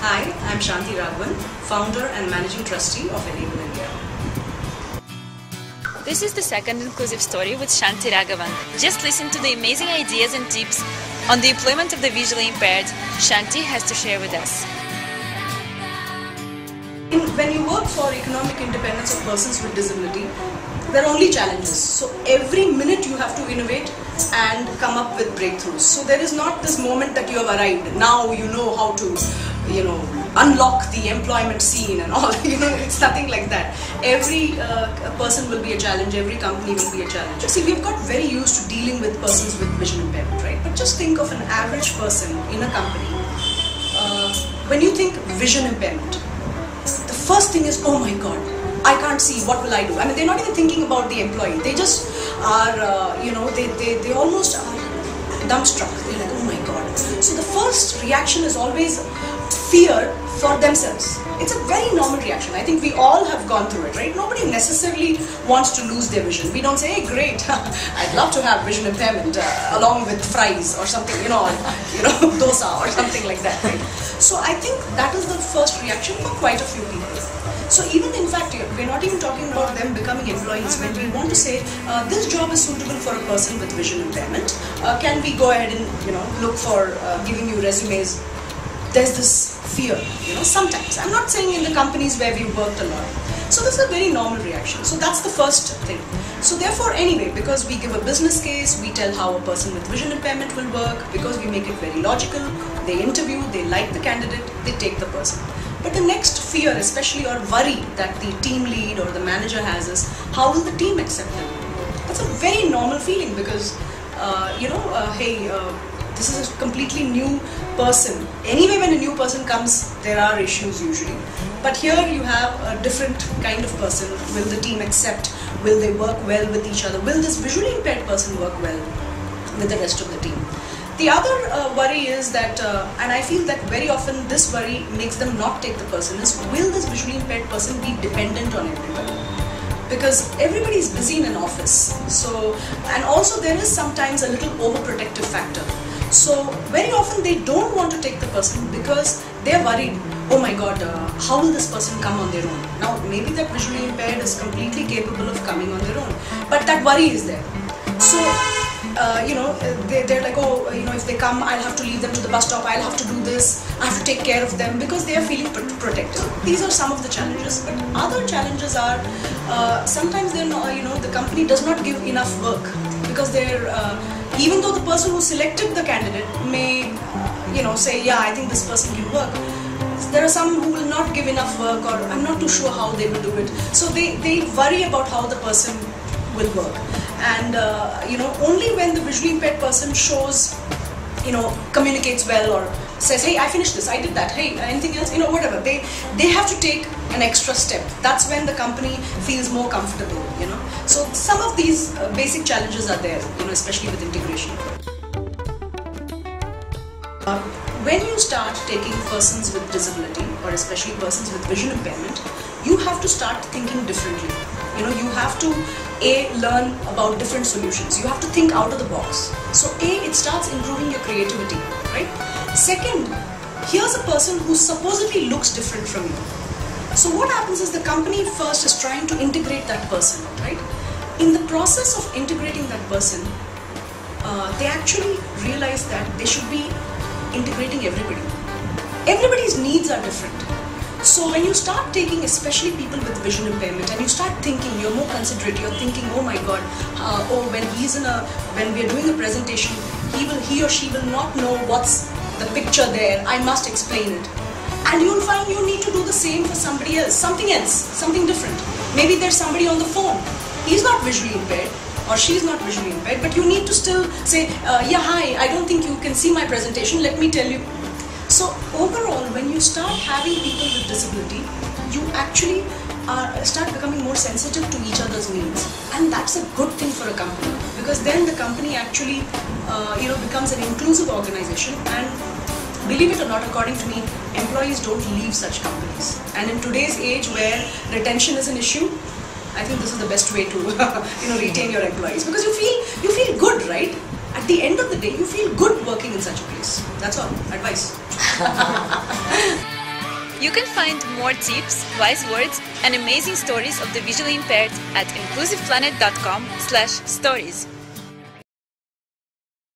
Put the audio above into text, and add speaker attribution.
Speaker 1: Hi, I'm Shanti Raghavan, founder and managing trustee of Enable India.
Speaker 2: This is the second inclusive story with Shanti Raghavan. Just listen to the amazing ideas and tips on the employment of the visually impaired Shanti has to share with us.
Speaker 1: In, when you work for economic independence of persons with disability, there are only challenges. So every minute you have to innovate and come up with breakthroughs. So there is not this moment that you have arrived. Now you know how to, you know, unlock the employment scene and all. You know, it's nothing like that. Every uh, person will be a challenge. Every company will be a challenge. See, we've got very used to dealing with persons with vision impairment, right? But just think of an average person in a company. Uh, when you think vision impairment, the first thing is, oh my god, I can't see, what will I do? I mean, they're not even thinking about the employee. They just are, uh, you know, they, they, they almost are dumbstruck. They're like, oh my god. So the first reaction is always fear for themselves. It's a very normal reaction. I think we all have gone through it, right? Nobody necessarily wants to lose their vision. We don't say, hey, great, I'd love to have vision impairment uh, along with fries or something, you know, you know, dosa or something like that, right? So I think that is the first reaction for quite a few people. So even in fact, we're not even talking about them becoming employees. When we want to say uh, this job is suitable for a person with vision impairment, uh, can we go ahead and you know look for uh, giving you resumes? There's this fear, you know. Sometimes I'm not saying in the companies where we worked a lot. So this is a very normal reaction. So that's the first thing. So therefore, anyway, because we give a business case, we tell how a person with vision impairment will work, because we make it very logical, they interview, they like the candidate, they take the person. But the next fear, especially or worry that the team lead or the manager has is how will the team accept them? That's a very normal feeling because, uh, you know, uh, hey, uh, this is a completely new person. Anyway, when a new person comes, there are issues usually. But here you have a different kind of person. Will the team accept? Will they work well with each other? Will this visually impaired person work well with the rest of the team? The other uh, worry is that, uh, and I feel that very often this worry makes them not take the person, is will this visually impaired person be dependent on everybody? Because everybody is busy in an office. So, and also there is sometimes a little overprotective factor. So, very often they don't want to take the person because they're worried oh my god, uh, how will this person come on their own? Now, maybe that visually impaired is completely capable of coming on their own, but that worry is there. So, uh, you know, they, they're like, oh, you know, if they come, I'll have to leave them to the bus stop, I'll have to do this, I have to take care of them because they are feeling protected. These are some of the challenges, but other challenges are uh, sometimes they're not, you know, the company does not give enough work because they're, uh, even though the person who selected the candidate may, you know, say, yeah, I think this person can work there are some who will not give enough work or I'm not too sure how they will do it. So they, they worry about how the person will work. And uh, you know, only when the visually impaired person shows, you know, communicates well or says, hey, I finished this, I did that, hey, anything else, you know, whatever. They they have to take an extra step. That's when the company feels more comfortable, you know. So some of these uh, basic challenges are there, you know, especially with integration. Uh, when you start taking persons with disability or especially persons with vision impairment, you have to start thinking differently. You know, you have to A, learn about different solutions. You have to think out of the box. So A, it starts improving your creativity, right? Second, here's a person who supposedly looks different from you. So what happens is the company first is trying to integrate that person, right? In the process of integrating that person, uh, they actually realize that they should be integrating everybody. Everybody's needs are different. So when you start taking, especially people with vision impairment, and you start thinking, you're more considerate. You're thinking, oh my God, uh, oh when he's in a, when we're doing a presentation, he will, he or she will not know what's the picture there. I must explain it, and you'll find you need to do the same for somebody else, something else, something different. Maybe there's somebody on the phone. He's not visually impaired or she's not visually impaired, but you need to still say, uh, yeah, hi, I don't think you can see my presentation, let me tell you. So overall, when you start having people with disability, you actually are, start becoming more sensitive to each other's needs. And that's a good thing for a company because then the company actually uh, you know, becomes an inclusive organization and believe it or not, according to me, employees don't leave such companies. And in today's age where retention is an issue, I think this is the best way to you know retain your employees because you feel you feel good, right? At the end of the day, you feel good working in such a place. That's all. Advice.
Speaker 2: You can find more tips, wise words, and amazing stories of the visually impaired at inclusiveplanet.com slash stories.